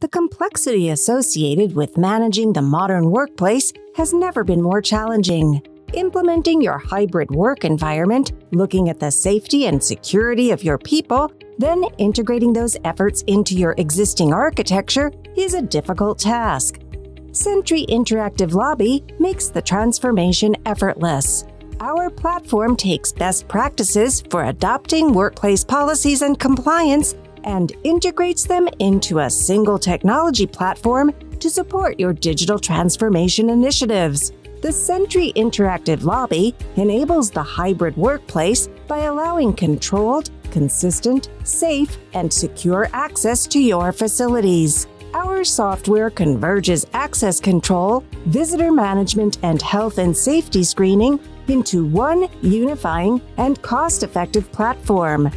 The complexity associated with managing the modern workplace has never been more challenging. Implementing your hybrid work environment, looking at the safety and security of your people, then integrating those efforts into your existing architecture is a difficult task. Sentry Interactive Lobby makes the transformation effortless. Our platform takes best practices for adopting workplace policies and compliance and integrates them into a single technology platform to support your digital transformation initiatives. The Sentry Interactive Lobby enables the hybrid workplace by allowing controlled, consistent, safe, and secure access to your facilities. Our software converges access control, visitor management, and health and safety screening into one unifying and cost effective platform.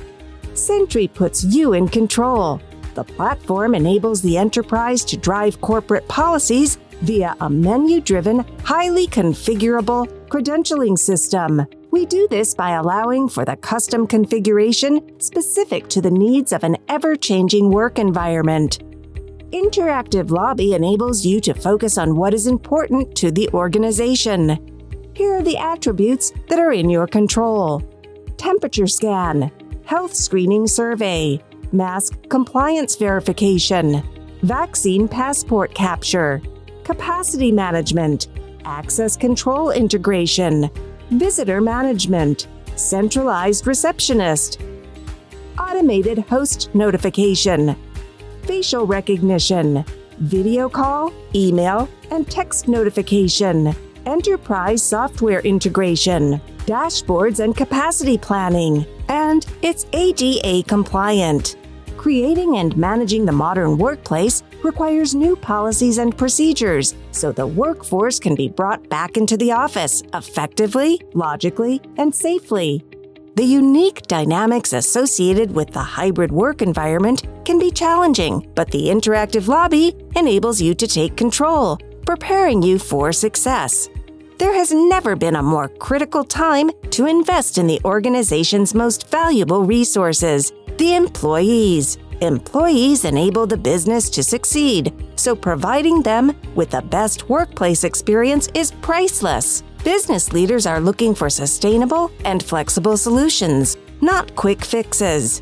Sentry puts you in control. The platform enables the enterprise to drive corporate policies via a menu driven, highly configurable credentialing system. We do this by allowing for the custom configuration specific to the needs of an ever changing work environment. Interactive Lobby enables you to focus on what is important to the organization. Here are the attributes that are in your control temperature scan, health screening survey, mask compliance verification, vaccine passport capture, capacity management, access control integration, visitor management, centralized receptionist, automated host notification, facial recognition, video call, email, and text notification, enterprise software integration, dashboards and capacity planning, and it's ADA compliant. Creating and managing the modern workplace requires new policies and procedures so the workforce can be brought back into the office effectively, logically, and safely. The unique dynamics associated with the hybrid work environment can be challenging, but the interactive lobby enables you to take control, preparing you for success. There has never been a more critical time to invest in the organization's most valuable resources, the employees. Employees enable the business to succeed, so providing them with the best workplace experience is priceless. Business leaders are looking for sustainable and flexible solutions, not quick fixes.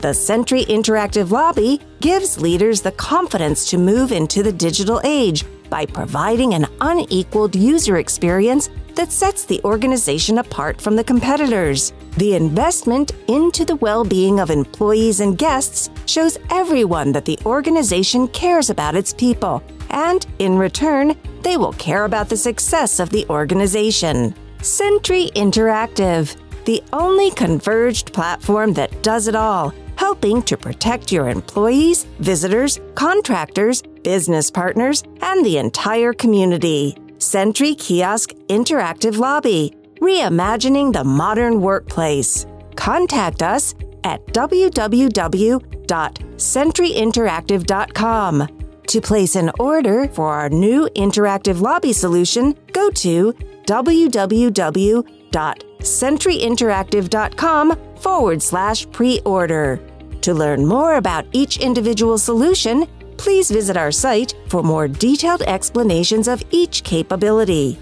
The Sentry Interactive Lobby gives leaders the confidence to move into the digital age by providing an unequaled user experience that sets the organization apart from the competitors. The investment into the well being of employees and guests shows everyone that the organization cares about its people, and in return, they will care about the success of the organization. Sentry Interactive, the only converged platform that does it all, helping to protect your employees, visitors, contractors, business partners, and the entire community. Sentry Kiosk Interactive Lobby, reimagining the modern workplace. Contact us at www.sentryinteractive.com. To place an order for our new interactive lobby solution, go to www.sentryinteractive.com forward slash pre order. To learn more about each individual solution, please visit our site for more detailed explanations of each capability.